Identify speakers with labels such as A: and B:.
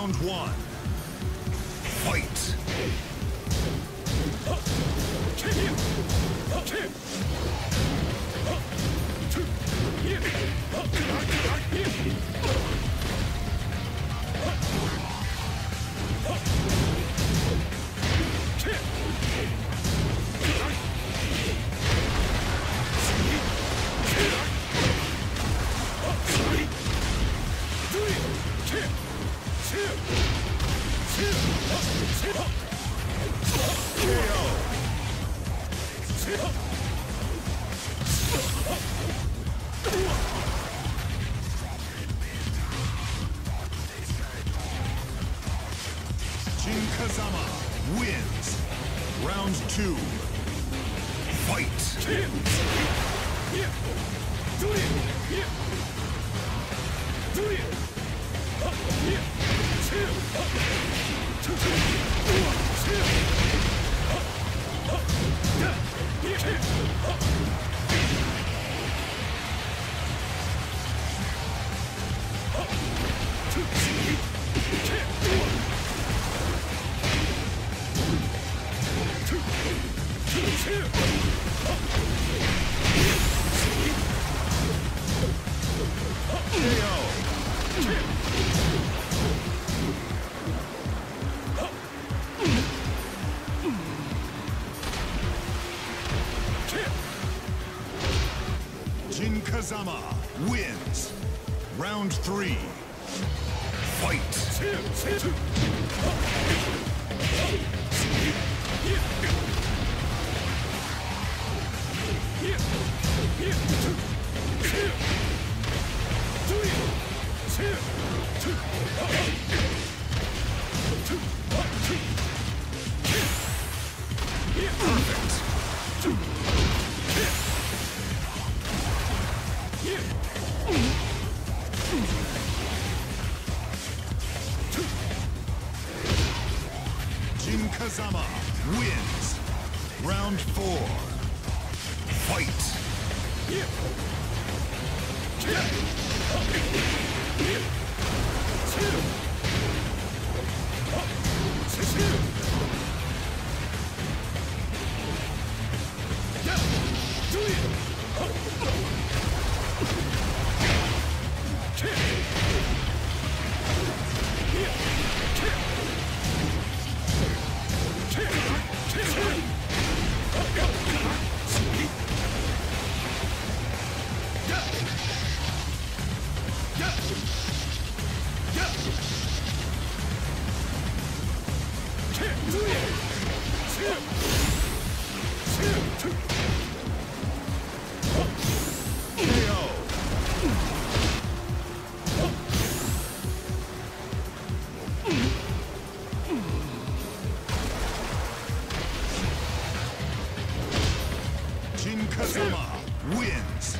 A: Round one. Jin Kazama wins. Round two. Fight. KO. Kazama wins. Round three. Fight. Perfect. Kazama wins. Round four. Fight. Kazuma wins.